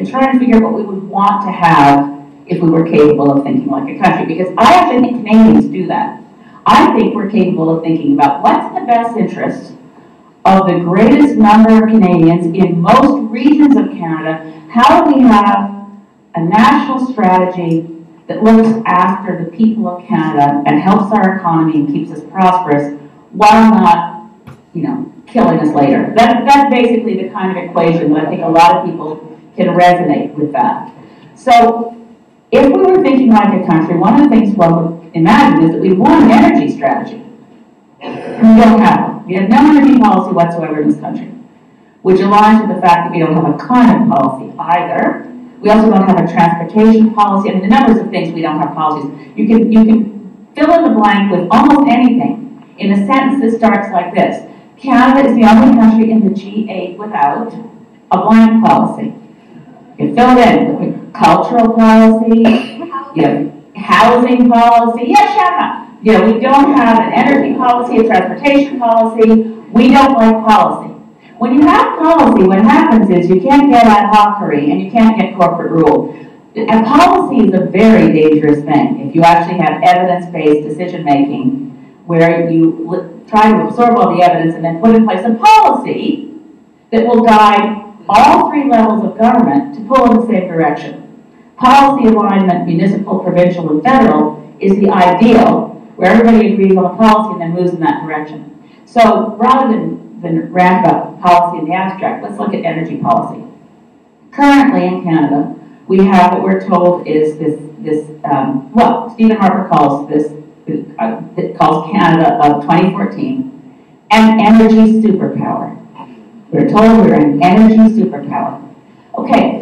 and trying to figure out what we would want to have if we were capable of thinking like a country. Because I actually think Canadians do that. I think we're capable of thinking about what's the best interest of the greatest number of Canadians in most regions of Canada. How do we have a national strategy that looks after the people of Canada and helps our economy and keeps us prosperous while not, you know, killing us later. That, that's basically the kind of equation that I think a lot of people can resonate with that. So if we were thinking like a country, one of the things one would imagine is that we want an energy strategy. We don't have one. We have no energy policy whatsoever in this country, which aligns with the fact that we don't have a climate policy either. We also don't have a transportation policy. I mean, the numbers of things we don't have policies. You can, you can fill in the blank with almost anything in a sentence that starts like this. Canada is the only country in the G8 without a blank policy. Fill it in cultural policy, you have housing policy. Shut up. You know, we don't have an energy policy, a transportation policy. We don't like policy. When you have policy, what happens is you can't get ad hocery and you can't get corporate rule. And policy is a very dangerous thing. If you actually have evidence-based decision-making, where you try to absorb all the evidence and then put in place a policy that will guide all three levels of government to pull in the same direction. Policy alignment, municipal, provincial, and federal, is the ideal, where everybody agrees on a policy and then moves in that direction. So rather than than rant about policy in the abstract, let's look at energy policy. Currently in Canada, we have what we're told is this, this um, well, Stephen Harper calls this, uh, calls Canada of 2014 an energy superpower. We're told we're an energy superpower. Okay,